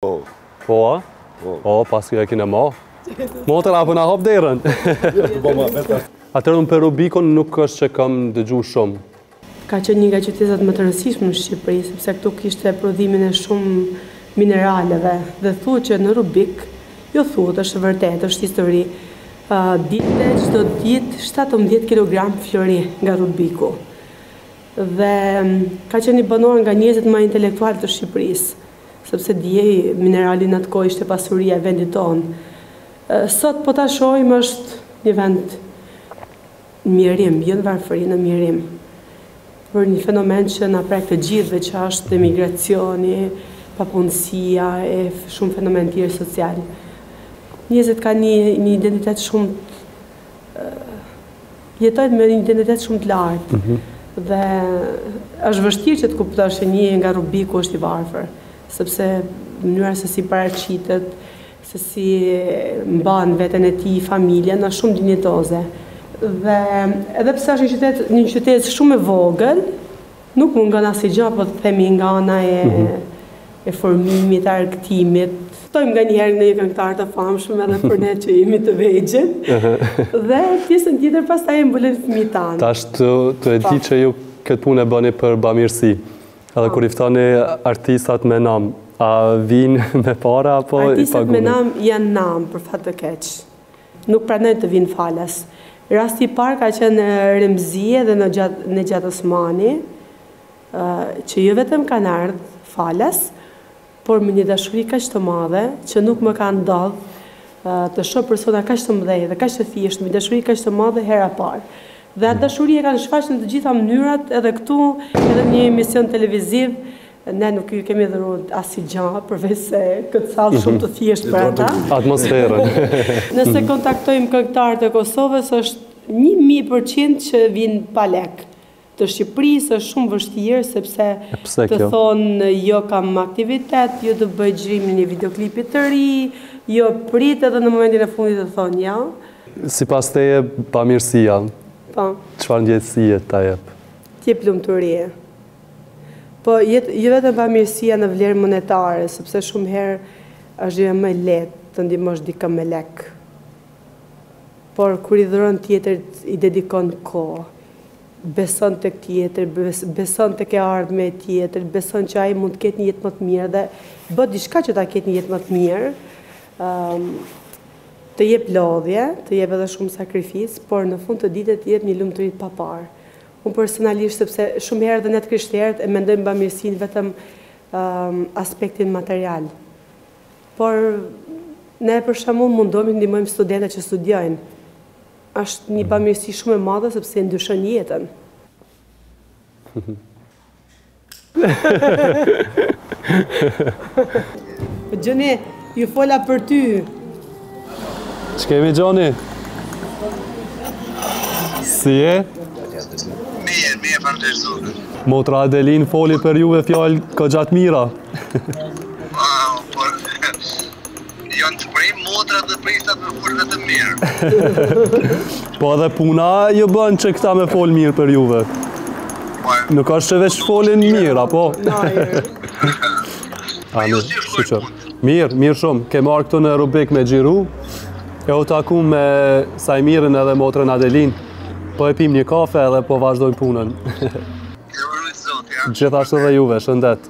Po. Po, a? Po. Po, pas kja kine ma. Motër, a po na hap derën? Po, ma, vetë. Atëherë unë për Rubikun nuk është që kam dëgju shumë. Ka qenë një nga qytezat më të rësishmë në Shqipëri, sepse këtu kishte prodhimin e shumë mineraleve. Dhe thuhet që në Rubik, jo thuhet, është vërtet, është histori, ditë dhe çdo ditë 17 kg flori nga Rubiku. Dhe ka qenë i banuar nga njerëzit më intelektualë të Shqipërisë, sepse dihet, minerali në atë kohë ishte pasuria e vendit tonë. Sot po ta shohim është një vend në mjerim, jo në varfëri, në mjerim. Për një fenomen që na prek të gjithëve që është emigracioni, papunësia e shumë fenomene tjera sociale. Njerëzit kanë një, një identitet shumë jetojnë me një identitet shumë të lartë mhm. dhe është vështirë që të kuptosh që një nga Rubiku është i varfër, sepse mënyra se si paraqitet, se si mban veten e tij, familjen është shumë dinjitoze. Dhe edhe pse është një qytet, një qytet shumë e vogël, Nuk mungon asnjë gjë po të themi nga ana e e formimit, argëtimit. Ftojmë nganjëherë ndonjë këngëtar të famshëm edhe për ne që jemi të vegjël. Dhe pjesën tjetër pastaj e mbulojnë fëmijët tanë. Tash unë e di që ju këtë punë e bëni për bamirësi. Edhe kur i ftoni artistat me nam, a vijnë me para apo i paguni? Artistat me nam janë nam, për fat të keq. Nuk pranojnë të vinë falas. Rasti i parë ka qenë Remzie dhe Nexhat Osmani, që jo vetëm kanë ardhur falas, por me një dashuri kaq të madhe që nuk më ka ndodhur të shoh persona kaq të mëdhenj dhe kaq të thjeshtë me dashuri kaq të madhe hera e parë. Dhe atë dashuri e kanë shfaqë në të gjitha mënyrat edhe këtu, edhe në një emision televiziv Ne nuk ju kemi dhuru asnjë gjë, përveçse këtë sallë shumë të thjeshtë për ata. Atmosferën. Nëse kontaktojmë këngëtarët e Kosovës është një mijë për qind që vijnë pa lek. Të Shqipërisë është shumë vështirë sepse të thonë jo kam aktivitet, jo do bëj xhirimin e një videoklipi të ri, jo prit edhe në momentin e fundit të thonë jo. Sipas teje bamirësia. Po. Çfarë ndjesie ta jep? Të jep lumturi. Po, jo vetëm bamirësia në vlerë monetare, sepse shumë herë është gjëja më e lehtë të ndihmosh dikë me lekë. Por kur i dhuron tjetrit, i dedikon kohë, beson tek tjetri, beson tek e ardhmja e tjetrit, beson që ai mund të ketë një jetë më të mirë dhe bën diçka që ta ketë një jetë më të mirë, të jep lodhje, të jep edhe shumë sakrificë, por në fund të ditës të jep një lumturi të paparë. Unë personalisht sepse shumë herë dhe ne të krishterët e mendojmë bamirësinë vetëm në aspektin material. Por ne për shembull mundohemi të ndihmojmë studentët që studiojnë. Është një bamirësi shumë e madhe sepse i ndryshon jetën. Gjoni, ju fola për ty. Ç'kemi, Gjoni? Si je? Mirë, mirë, farë të shtu. Motra Adelin foli për juve fjalë kaq të mira. Janë të prirë motrat dhe priftat me folë dhe të mirë. po edhe puna juaj bën që këta me folë mirë për juve. Po Nuk është që veç folin mirë, apo? Po ju si ju shkon puna? Mirë, mirë shumë. Kemi ardhë këtu në Rubik me xhiru. E u taku me Saimirin edhe motrën Adelinë. Po e pim një kafe edhe po vazhdojmë punën. Gjithashtu dhe juve, shëndet.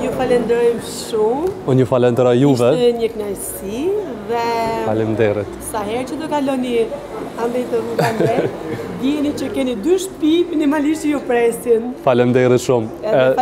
Ju falenderojmë shumë. Unë ju falenderoj juve. Ishte një kënaqësi dhe Faleminderit. Sa herë që do kaloni andej te rruga, dijeni që keni dy shtëpi minimalisht që ju presin. Faleminderit shumë.